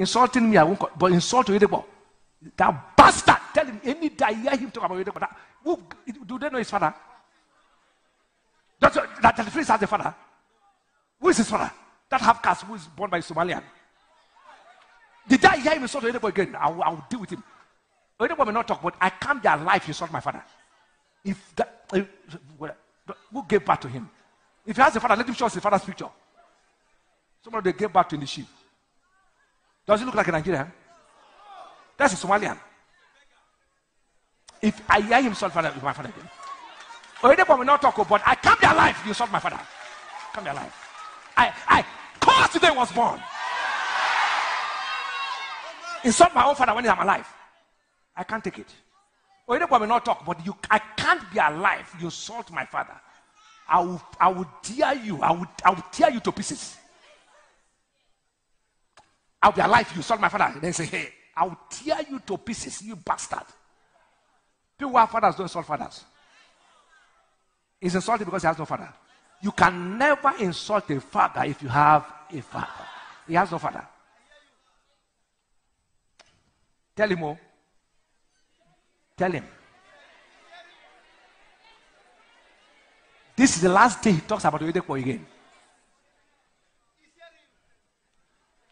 insulting me, I won't, co- but insult Oyedepo. That bastard. Tell him any day I hear him talk about Oyedepo. That, who, do they know his father? That's, that the has a father. Who is his father? That half caste who is born by Somalian. Day I hear him insult Oyedepo again, I will, I will deal with him. Oyedepo may not talk, but I can't be alive insult my father. If that, if, well, who gave birth to him? If he has a father, let him show us his father's picture. Somebody they gave birth to the sheep. Does he look like a Nigerian? That's a Somalian. If I hear him insult father, my father again. Oyedepo will not talk, oh, but I can't be alive. You insult my father. Can't be alive. I, I, cause today was born. Insult my own father when I'm alive. I can't take it. Oyedepo will not talk, but you, I can't be alive. You insult my father. I will, I will tear you. I will, I will tear you to pieces. I'll be alive. You insult my father. Then say, hey, I will tear you to pieces, you bastard. People who have fathers don't insult fathers. He's insulted because he has no father. You can never insult a father if you have a father. He has no father. Tell him, oh. Tell him. This is the last day he talks about Oyedepo again.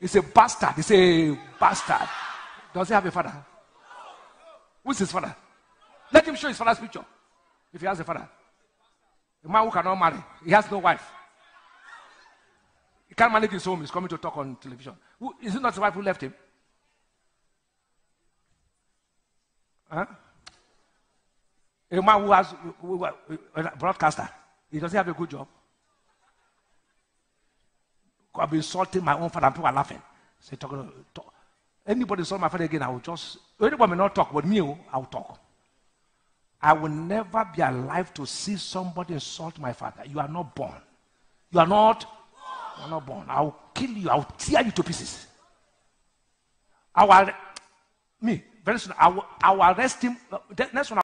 He's a bastard. He's a bastard. Does he have a father? Who's his father? Let him show his father's picture. If he has a father. A man who cannot marry. He has no wife. He can't manage his home. He's coming to talk on television. Who, is it not his wife who left him? Huh? A man who has a broadcaster. He doesn't have a good job. I've been insulting my own father and people are laughing. Say, talk. Anybody insult my father again, I will just, anybody may not talk, but me, oh, I will talk. I will never be alive to see somebody insult my father. You are not born. You are not, you are not born. I will kill you. I will tear you to pieces. I will, me, very soon, I will, I will arrest him. Next one,